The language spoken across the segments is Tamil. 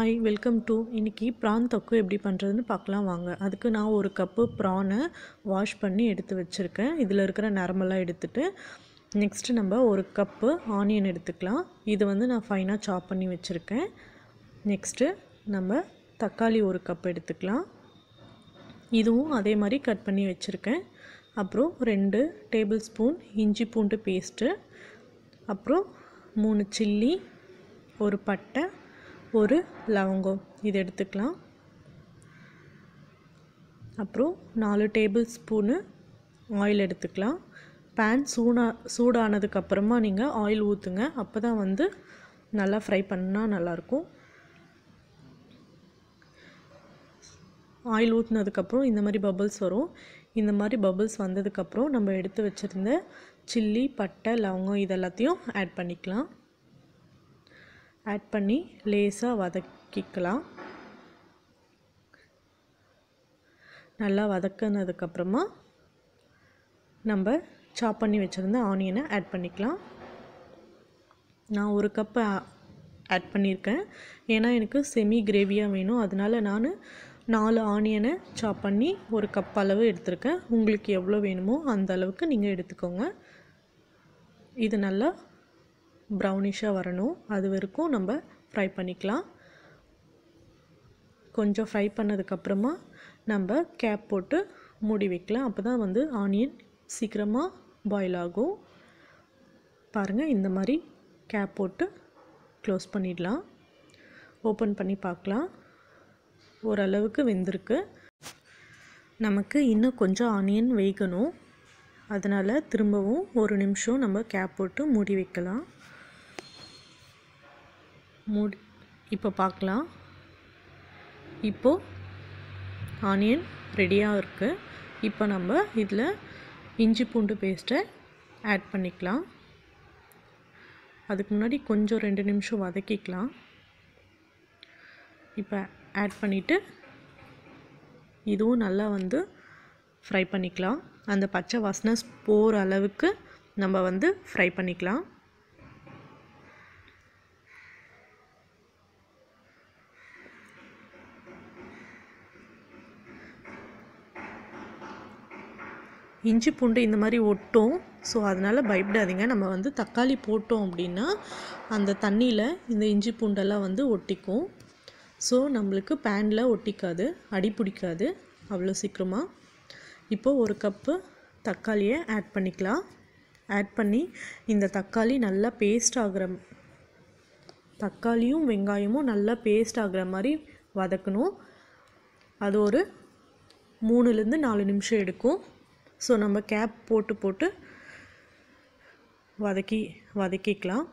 ஹாய் வெல்கம் டு இன்றைக்கி ப்ரான் தொக்கு எப்படி பண்ணுறதுன்னு பார்க்கலாம் வாங்க. அதுக்கு நான் ஒரு கப்பு ப்ரானை வாஷ் பண்ணி எடுத்து வச்சுருக்கேன். இதில் இருக்கிற நரம்பெல்லாம் எடுத்துகிட்டு நெக்ஸ்ட்டு நம்ம ஒரு கப்பு ஆனியன் எடுத்துக்கலாம். இது வந்து நான் ஃபைனாக சாப் பண்ணி வச்சுருக்கேன். நெக்ஸ்ட்டு நம்ம தக்காளி ஒரு கப் எடுத்துக்கலாம். இதுவும் அதே மாதிரி கட் பண்ணி வச்சுருக்கேன். அப்புறம் ரெண்டு டேபிள் ஸ்பூன் இஞ்சி பூண்டு பேஸ்ட்டு அப்புறம் மூணு சில்லி ஒரு பட்டை ஒரு லவங்கம். இது எடுத்துக்கலாம். அப்புறம் நாலு டேபிள் ஸ்பூனு ஆயில் எடுத்துக்கலாம். பேன் சூடா சூடானதுக்கப்புறமா நீங்கள் ஆயில் ஊற்றுங்க அப்போ தான் வந்து நல்லா ஃப்ரை பண்ணால் நல்லாயிருக்கும். ஆயில் ஊற்றுனதுக்கப்புறம் இந்த மாதிரி பபுள்ஸ் வரும். இந்த மாதிரி பபுள்ஸ் வந்ததுக்கப்புறம் நம்ம எடுத்து வச்சுருந்த சில்லி பட்டை லவங்கம் இது எல்லாத்தையும் ஆட் பண்ணிக்கலாம். ஆட் பண்ணி லேசாக வதக்கிக்கலாம். நல்லா வதக்கினதுக்கப்புறமா நம்ம சாப் பண்ணி வச்சுருந்த ஆனியனை ஆட் பண்ணிக்கலாம். நான் ஒரு கப்பு ஆட் பண்ணியிருக்கேன் ஏன்னா எனக்கு செமி கிரேவியாக வேணும். அதனால நான் நாலு ஆனியனை சாப் பண்ணி ஒரு கப் அளவு எடுத்திருக்கேன். உங்களுக்கு எவ்வளோ வேணுமோ அந்த அளவுக்கு நீங்கள் எடுத்துக்கோங்க. இது நல்லா ப்ரௌனிஷாக வரணும். அது வரைக்கும் நம்ம ஃப்ரை பண்ணிக்கலாம். கொஞ்சம் ஃப்ரை பண்ணதுக்கப்புறமா நம்ம கேப் போட்டு மூடி வைக்கலாம். அப்போ தான் வந்து ஆனியன் சீக்கிரமாக பாயில் ஆகும். பாருங்கள் இந்த மாதிரி கேப் போட்டு க்ளோஸ் பண்ணிடலாம். ஓப்பன் பண்ணி பார்க்கலாம். ஓரளவுக்கு வெந்திருக்கு. நமக்கு இன்னும் கொஞ்சம் ஆனியன் வேகணும். அதனால் திரும்பவும் ஒரு நிமிஷம் நம்ம கேப் போட்டு மூடி வைக்கலாம். மூடி. இப்போ பார்க்கலாம். இப்போது ஆனியன் ரெடியாக இருக்குது இப்போ நம்ம இதில் இஞ்சி பூண்டு பேஸ்ட்டை ஆட் பண்ணிக்கலாம். அதுக்கு முன்னாடி கொஞ்சம் ரெண்டு நிமிஷம் வதக்கிக்கலாம். இப்போ ஆட் பண்ணிவிட்டு இதுவும் நல்லா வந்து ஃப்ரை பண்ணிக்கலாம். அந்த பச்சை வாசனை போகிற அளவுக்கு நம்ம வந்து ஃப்ரை பண்ணிக்கலாம். இஞ்சி பூண்டு இந்த மாதிரி ஒட்டும். ஸோ அதனால் பயப்படாதீங்க. நம்ம வந்து தக்காளி போட்டோம் அப்படின்னா அந்த தண்ணியில் இந்த இஞ்சி பூண்டெல்லாம் வந்து ஒட்டிக்கும். ஸோ நம்மளுக்கு பேனில் ஒட்டிக்காது அடி பிடிக்காது அவ்வளோ சீக்கிரமாக இப்போது ஒரு கப்பு தக்காளியை ஆட் பண்ணிக்கலாம். ஆட் பண்ணி இந்த தக்காளி நல்லா பேஸ்ட் ஆகிற தக்காளியும் வெங்காயமும் நல்லா பேஸ்ட் ஆகிற மாதிரி வதக்கணும். அது ஒரு மூணுலேருந்து நாலு நிமிஷம் எடுக்கும். ஸோ நம்ம கேப் போட்டு போட்டு வதக்கி வதக்கிக்கலாம்.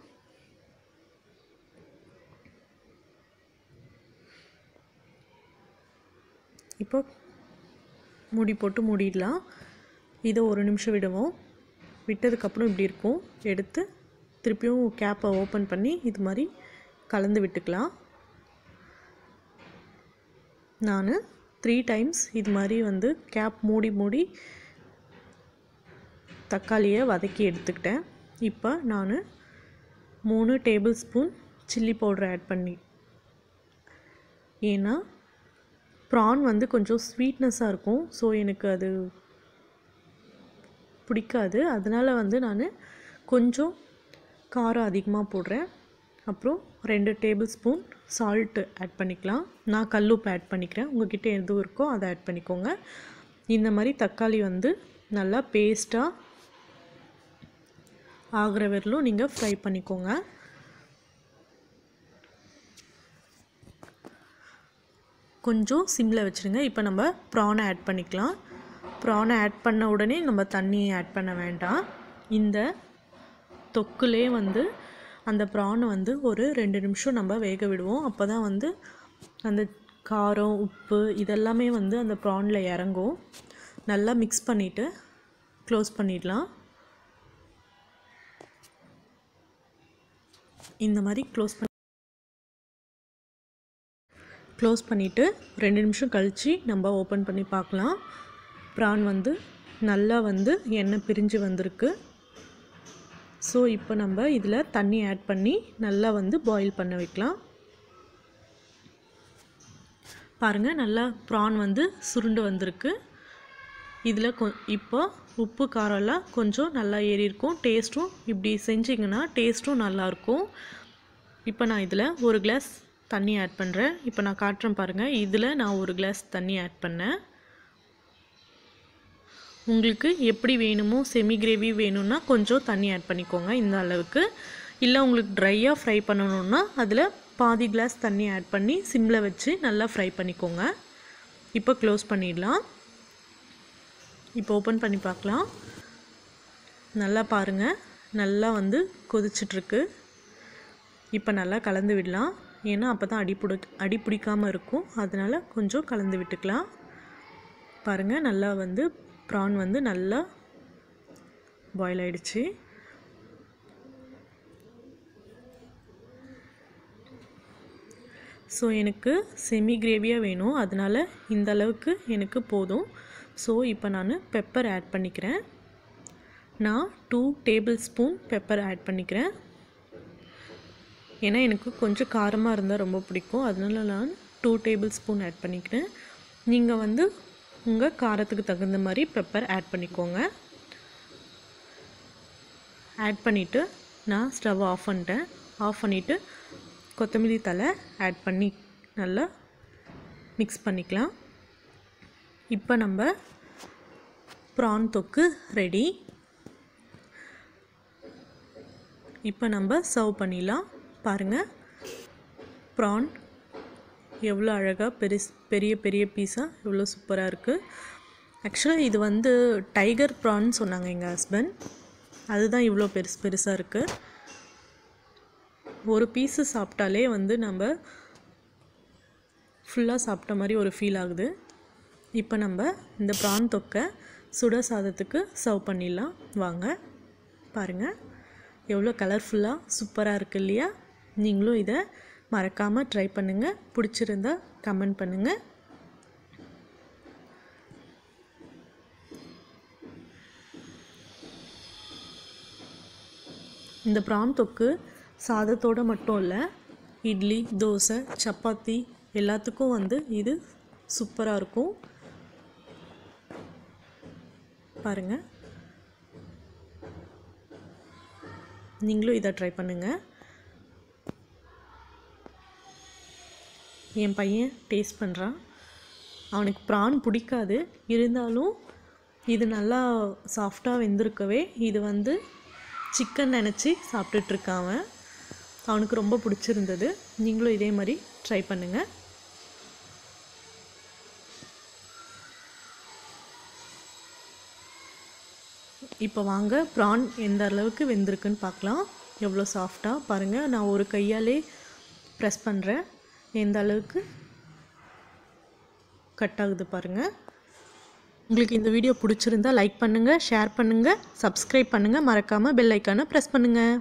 இப்போ மூடி போட்டு மூடிடலாம். இதை ஒரு நிமிஷம் விடுவோம். விட்டதுக்கப்புறம் இப்படி இருக்கும். எடுத்து திருப்பியும் கேப்பை ஓப்பன் பண்ணி இது மாதிரி கலந்து விட்டுக்கலாம். நான் த்ரீ டைம்ஸ் இது மாதிரி வந்து கேப் மூடி மூடி தக்காளியை வதக்கி எடுத்துக்கிட்டேன். இப்போ நான் மூணு tablespoon chilli powder add பண்ணி ஏன்னா ப்ரான் வந்து கொஞ்சம் ஸ்வீட்னஸாக இருக்கும். ஸோ எனக்கு அது பிடிக்காது. அதனால் வந்து நான் கொஞ்சம் காரம் அதிகமாக போடுறேன். அப்புறம் ரெண்டு டேபிள் ஸ்பூன் சால்ட்டு ஆட் பண்ணிக்கலாம். நான் கல்லுப்பு ஆட் பண்ணிக்கிறேன். உங்ககிட்ட எதுவும் இருக்கோ அதை ஆட் பண்ணிக்கோங்க. இந்த மாதிரி தக்காளி வந்து நல்லா பேஸ்ட்டாக ஆகிற வரலும் நீங்கள் ஃப்ரை பண்ணிக்கோங்க. கொஞ்சம் சிம்மில் வச்சுருங்க. இப்போ நம்ம ப்ரானை ஆட் பண்ணிக்கலாம். ப்ரானை ஆட் பண்ண உடனே நம்ம தண்ணியை ஆட் பண்ண வேண்டாம். இந்த தொக்குலே வந்து அந்த ப்ரானை வந்து ஒரு ரெண்டு நிமிஷம் நம்ம வேக விடுவோம். அப்போ தான் வந்து அந்த காரம் உப்பு இதெல்லாமே வந்து அந்த ப்ரானில் இறங்கும். நல்லா மிக்ஸ் பண்ணிவிட்டு க்ளோஸ் பண்ணிடலாம். இந்த மாதிரி க்ளோஸ் பண்ணி க்ளோஸ் பண்ணிவிட்டு ரெண்டு நிமிஷம் கழித்து நம்ம ஓப்பன் பண்ணி பார்க்கலாம். ப்ரான் வந்து நல்லா வந்து எண்ணெய் பிரிஞ்சு வந்திருக்கு. ஸோ இப்போ நம்ம இதில் தண்ணி ஆட் பண்ணி நல்லா வந்து பாயில் பண்ண வைக்கலாம். பாருங்கள் நல்லா ப்ரான் வந்து சுருண்டு வந்திருக்கு. இதில் கொ இப்போ உப்பு காரம்லாம் கொஞ்சம் நல்லா ஏறியிருக்கும். டேஸ்ட்டும் இப்படி செஞ்சிங்கன்னா டேஸ்ட்டும் நல்லாயிருக்கும். இப்போ நான் இதில் ஒரு கிளாஸ் தண்ணி ஆட் பண்ணுறேன் இப்போ நான் காட்டுறேன் பாருங்கள் இதில் நான் ஒரு கிளாஸ் தண்ணி ஆட் பண்ணேன். உங்களுக்கு எப்படி வேணுமோ செமி கிரேவி வேணும்னா கொஞ்சம் தண்ணி ஆட் பண்ணிக்கோங்க இந்த அளவுக்கு. இல்லை உங்களுக்கு ட்ரையாக ஃப்ரை பண்ணணுன்னா அதில் பாதி கிளாஸ் தண்ணி ஆட் பண்ணி சிம்மில் வச்சு நல்லா ஃப்ரை பண்ணிக்கோங்க. இப்போ க்ளோஸ் பண்ணிடலாம். இப்போ ஓப்பன் பண்ணி பார்க்கலாம். நல்லா பாருங்கள் நல்லா வந்து கொதிச்சிட்ருக்கு. இப்போ நல்லா கலந்து விடலாம். ஏன்னா அப்போ தான் அடி பிடி அடி பிடிக்காமல் இருக்கும். அதனால் கொஞ்சம் கலந்து விட்டுக்கலாம். பாருங்கள் நல்லா வந்து ப்ரான் வந்து நல்லா பாயில் ஆகிடுச்சு ஸோ எனக்கு செமி கிரேவியாக வேணும். அதனால் இந்த அளவுக்கு எனக்கு போதும். ஸோ இப்போ நான் பெப்பர் ஆட் பண்ணிக்கிறேன். நான் two tablespoon pepper add பண்ணிக்கிறேன். ஏன்னா எனக்கு கொஞ்சம் காரமாக இருந்தால் ரொம்ப பிடிக்கும். அதனால நான் டூ டேபிள் ஸ்பூன் ஆட் பண்ணிக்கிறேன். நீங்கள் வந்து உங்கள் காரத்துக்கு தகுந்த மாதிரி பெப்பர் ஆட் பண்ணிக்கோங்க. ஆட் பண்ணிவிட்டு நான் ஸ்டவ் ஆஃப் பண்ணிட்டேன். ஆஃப் பண்ணிவிட்டு கொத்தமல்லி தலை ஆட் பண்ணி நல்லா மிக்ஸ் பண்ணிக்கலாம். இப்போ நம்ம ப்ரான் தொக்கு ரெடி இப்போ நம்ம சர்வ் பண்ணிடலாம். பாருங்கள் ப்ரான் எவ்வளோ அழகாக பெருஸ் பெரிய பெரிய பீஸாக எவ்வளோ சூப்பராக இருக்குது ஆக்சுவலாக இது வந்து டைகர் ப்ரான் சொன்னாங்க எங்கள் ஹஸ்பண்ட் அதுதான் இவ்வளோ பெருசு பெருசாக இருக்குது ஒரு பீஸு சாப்பிட்டாலே வந்து நம்ம ஃபுல்லாக சாப்பிட்ட மாதிரி ஒரு ஃபீல் ஆகுது. இப்போ நம்ம இந்த ப்ரான் தொக்கை சுட சாதத்துக்கு சர்வ் பண்ணிடலாம். வாங்க பாருங்கள் எவ்வளோ கலர்ஃபுல்லாக சூப்பராக இருக்குது இல்லையா? நீங்களும் இதை மறக்காமல் ட்ரை பண்ணுங்கள் பிடிச்சிருந்தா கமெண்ட் பண்ணுங்கள் இந்த ப்ரான் தொக்கு சாதத்தோடு மட்டும் இல்லை இட்லி தோசை சப்பாத்தி எல்லாத்துக்கும் வந்து இது சூப்பராக இருக்கும். பாருங்கள் நீங்களும் இதை ட்ரை பண்ணுங்கள் என் பையன் டேஸ்ட் பண்ணுறான் அவனுக்கு ப்ரான் பிடிக்காது. இருந்தாலும் இது நல்லா சாஃப்டாக வெந்திருக்கவே இது வந்து சிக்கன் நினச்சி சாப்பிட்டுட்ருக்கான் அவன். அவனுக்கு ரொம்ப பிடிச்சிருந்தது. நீங்களும் இதே மாதிரி ட்ரை பண்ணுங்கள் இப்போ வாங்க ப்ரான் எந்த அளவுக்கு வெந்திருக்குன்னு பார்க்கலாம். எவ்வளோ சாஃப்டாக பாருங்கள் நான் ஒரு கையாலே ப்ரெஸ் பண்ணுறேன் எந்த அளவுக்கு கட் ஆகுது பாருங்கள் உங்களுக்கு இந்த வீடியோ பிடிச்சிருந்தா லைக் பண்ணுங்கள் ஷேர் பண்ணுங்கள் சப்ஸ்கிரைப் பண்ணுங்கள் மறக்காமல் பெல் ஐக்கானை ப்ரெஸ் பண்ணுங்கள்